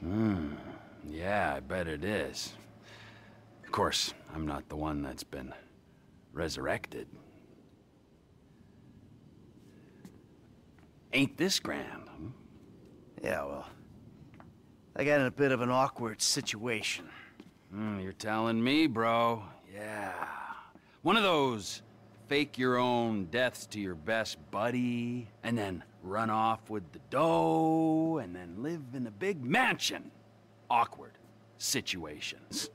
Hmm. Yeah, I bet it is. Of course, I'm not the one that's been resurrected. Ain't this grand, hmm? Yeah, well, I got in a bit of an awkward situation. Mm, you're telling me, bro. Yeah. One of those fake your own deaths to your best buddy, and then run off with the dough, and then live in a big mansion. Awkward situations.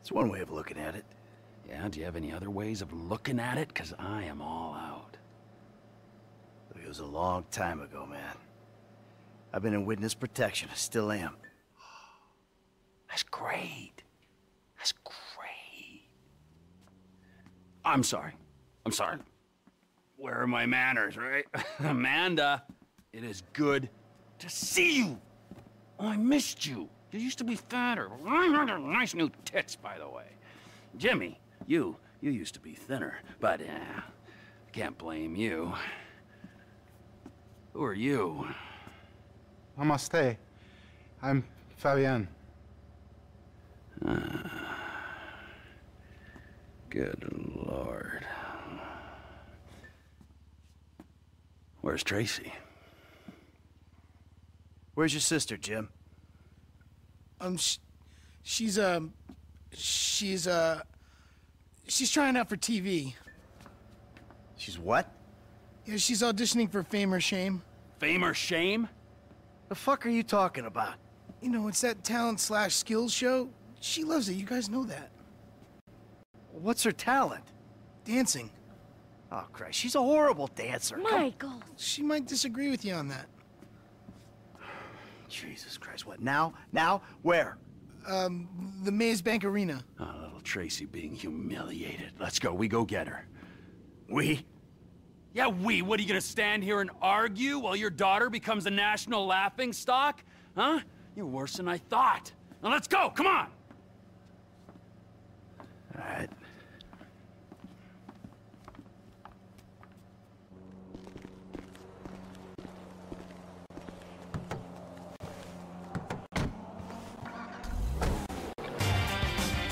It's one way of looking at it. Yeah, do you have any other ways of looking at it? Because I am all out. It was a long time ago, man. I've been in witness protection. I still am. That's great. That's great. I'm sorry. I'm sorry. Where are my manners, right? Amanda, it is good to see you. Oh, I missed you. You used to be fatter. Nice new tits, by the way. Jimmy, you, you used to be thinner, but uh, I can't blame you. Who are you? Namaste. I'm Fabian. Good lord. Where's Tracy? Where's your sister, Jim? Um, sh she's, um, she's, uh, she's trying out for TV. She's what? Yeah, she's auditioning for Fame or Shame. Fame or shame? The fuck are you talking about? You know, it's that talent slash skills show. She loves it. You guys know that. What's her talent? Dancing. Oh, Christ, she's a horrible dancer. Come- Michael! She might disagree with you on that. Jesus Christ, what, now? Now? Where? Um, the Maze Bank Arena. Oh, little Tracy being humiliated. Let's go. We go get her. We? Yeah, we. What, are you gonna stand here and argue while your daughter becomes a national laughing stock? Huh? You're worse than I thought. Now let's go. Come on.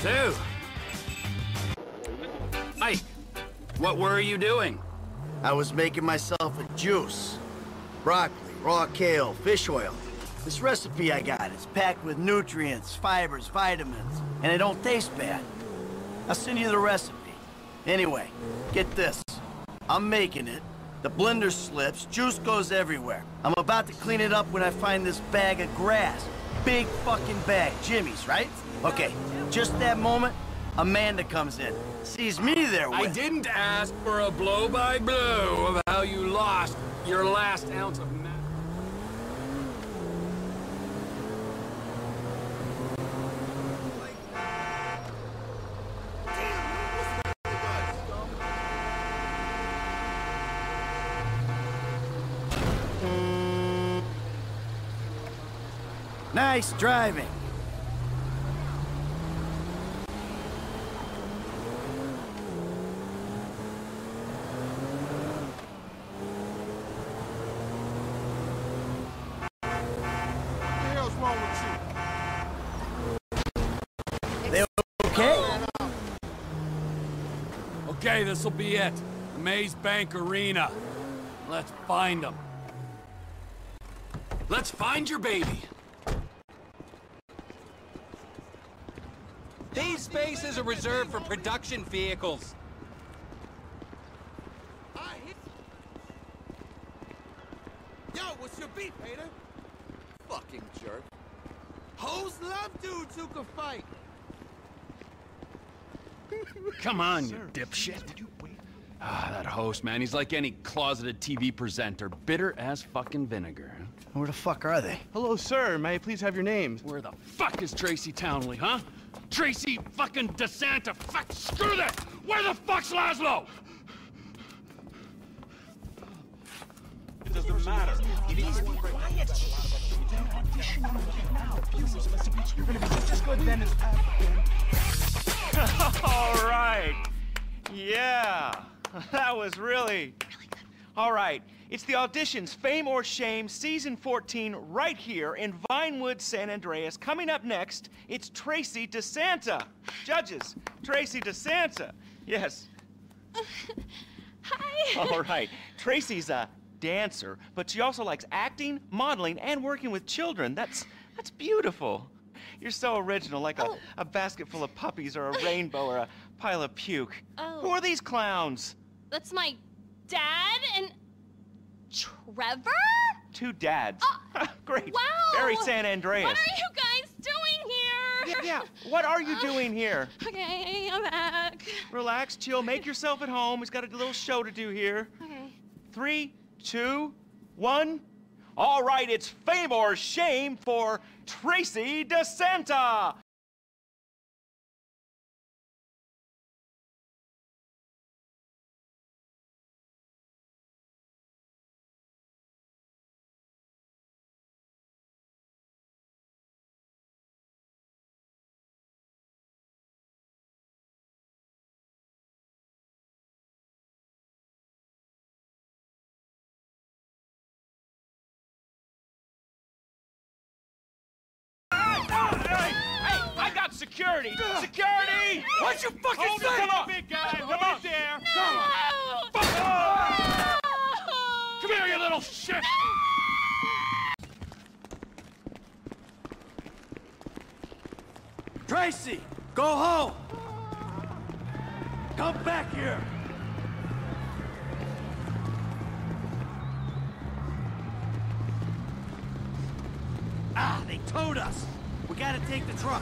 Two. Mike, what were you doing? I was making myself a juice. Broccoli, raw kale, fish oil. This recipe I got is packed with nutrients, fibers, vitamins, and it don't taste bad. I'll send you the recipe. Anyway, get this. I'm making it. The blender slips, juice goes everywhere. I'm about to clean it up when I find this bag of grass. Big fucking bag, Jimmy's, right? Okay, just that moment, Amanda comes in. Sees me there with... I didn't ask for a blow-by-blow of how you lost your last ounce of Nice driving. What the hell's wrong with you? They okay? Okay, this'll be it. The Maze Bank Arena. Let's find them. Let's find your baby. These spaces are reserved for production vehicles. Yo, what's your beef, hater? Fucking jerk. Hoes love dudes who can fight. Come on, you dipshit. Ah, that host, man, he's like any closeted TV presenter. Bitter as fucking vinegar. Where the fuck are they? Hello, sir. May I please have your names? Where the fuck is Tracy Townley, huh? Tracy fucking DeSanta. Fuck, screw that! Where the fuck's Lazlow? It doesn't matter. All right. Yeah. That was really. All right. It's the auditions Fame or Shame season 14 right here in Vinewood, San Andreas. Coming up next, it's Tracy DeSanta. Judges, Tracy DeSanta. Yes. Hi. All right. Tracy's a dancer, but she also likes acting, modeling, and working with children. That's that's beautiful. You're so original, like Oh. a, a basket full of puppies or a rainbow or a pile of puke. Oh. Who are these clowns? That's my dad and Trevor? Two dads. Uh, Great. Wow. Very San Andreas. What are you guys doing here? Yeah, yeah. What are you doing here? Okay, I'm back. Relax, chill, make yourself at home. He's got a little show to do here. Okay. Three, two, one. All right, it's fame or shame for Tracy DeSanta. Security. Security! What'd you fucking Hold say? come on, big guy. Come on there. Come on. No! Come here, you little shit! Tracy, go home. Come back here. Ah, they towed us. We gotta take the truck.